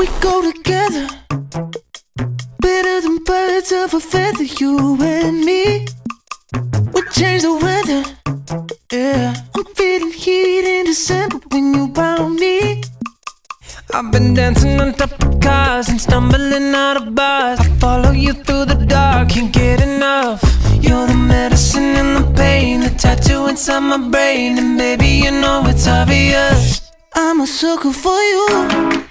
We go together. Better than birds of a feather, you and me. We change the weather. Yeah, I'm feeling heat in December when you found me. I've been dancing on top of cars and stumbling out of bars. I follow you through the dark, can't get enough. You're the medicine and the pain, the tattoo inside my brain, and baby, you know it's obvious. I'm a sucker for you.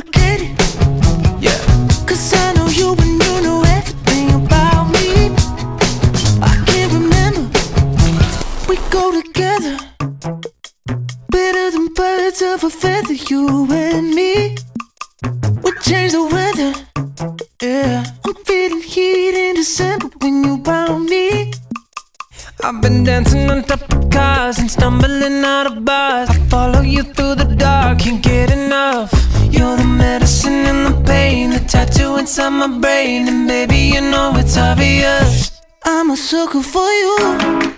It. yeah. Cause I know you and you know everything about me. I can't remember. We go together. Better than birds of a feather, you and me. We change the weather. Yeah, I'm feeling heat in December when you found me. I've been dancing on top of cars and stumbling out of bars. I follow you through the dark, can't get enough. You're the medicine and the pain, the tattoo inside my brain, and baby, you know it's obvious. I'm a sucker for you.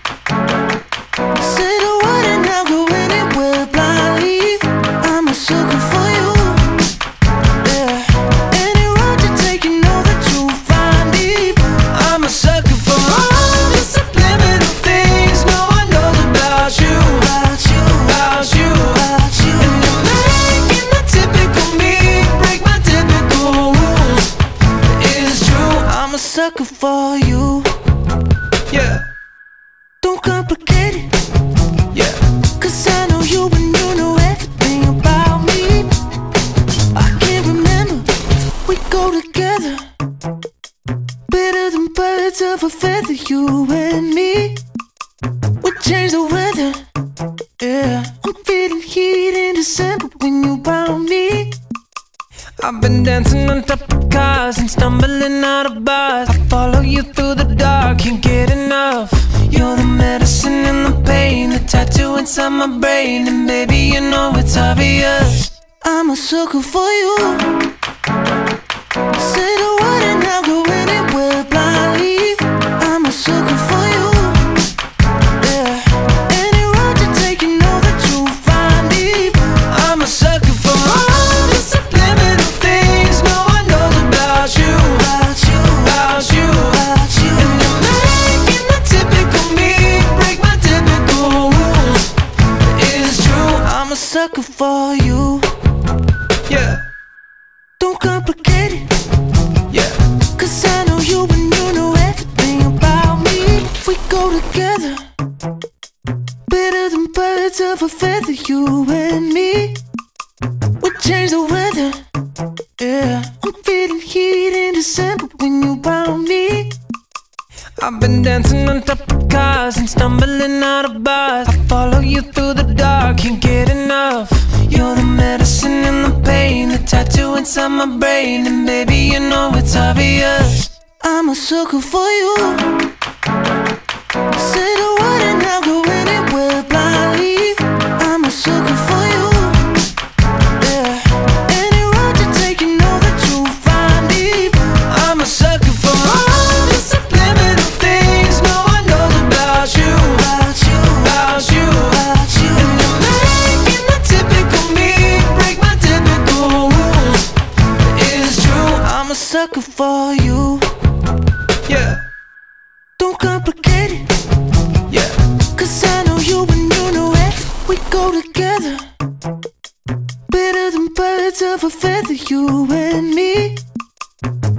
For you. yeah, Don't complicate it. yeah. Cause I know you and you know everything about me. I can't remember. We go together. Better than birds of a feather, you dancing on top of cars and stumbling out of bars. I follow you through the dark, can't get enough. You're the medicine and the pain, the tattoo inside my brain, and baby, you know it's obvious. I'm a sucker for you. Say the Don't yeah. Cause I know you and you know everything about me. We go together. Better than birds of a feather, you and me. We change the weather. Yeah, I'm feeling heat in December when you found me. I've been dancing on top of cars and stumbling out of bars. I follow you through the dark, can't get enough. You're the medicine and the pain, the tattoo inside my brain, and baby, you know it's obvious. I'm a sucker for you. Say birds of a feather, you and me.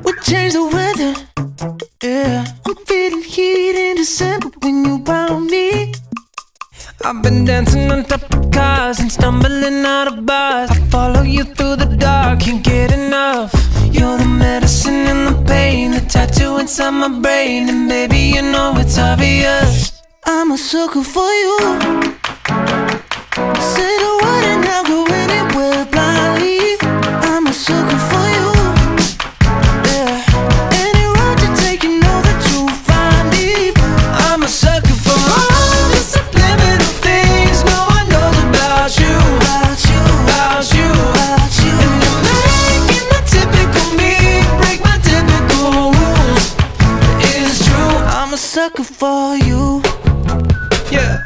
We change the weather. Yeah, I'm feeling heat in December when you found me. I've been dancing on top of cars and stumbling out of bars. I follow you through the dark, can't get enough. You're the medicine and the pain, the tattoo inside my brain, and baby, you know it's obvious. I'm a sucker for you. Say sucker for you. Yeah.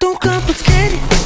Don't complicate it.